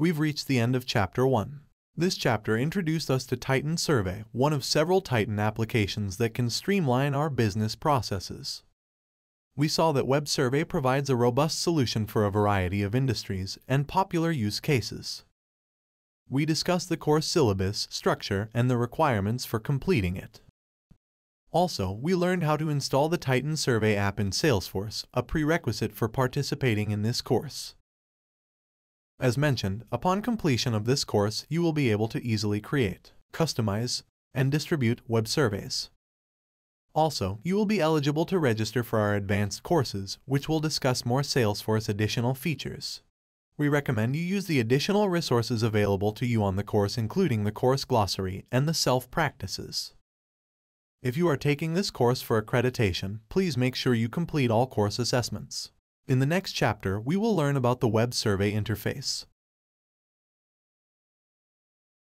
We've reached the end of Chapter 1. This chapter introduced us to Titan Survey, one of several Titan applications that can streamline our business processes. We saw that Web Survey provides a robust solution for a variety of industries and popular use cases. We discussed the course syllabus, structure, and the requirements for completing it. Also, we learned how to install the Titan Survey app in Salesforce, a prerequisite for participating in this course. As mentioned, upon completion of this course, you will be able to easily create, customize, and distribute web surveys. Also, you will be eligible to register for our advanced courses, which will discuss more Salesforce additional features. We recommend you use the additional resources available to you on the course including the course glossary and the self-practices. If you are taking this course for accreditation, please make sure you complete all course assessments. In the next chapter, we will learn about the web survey interface.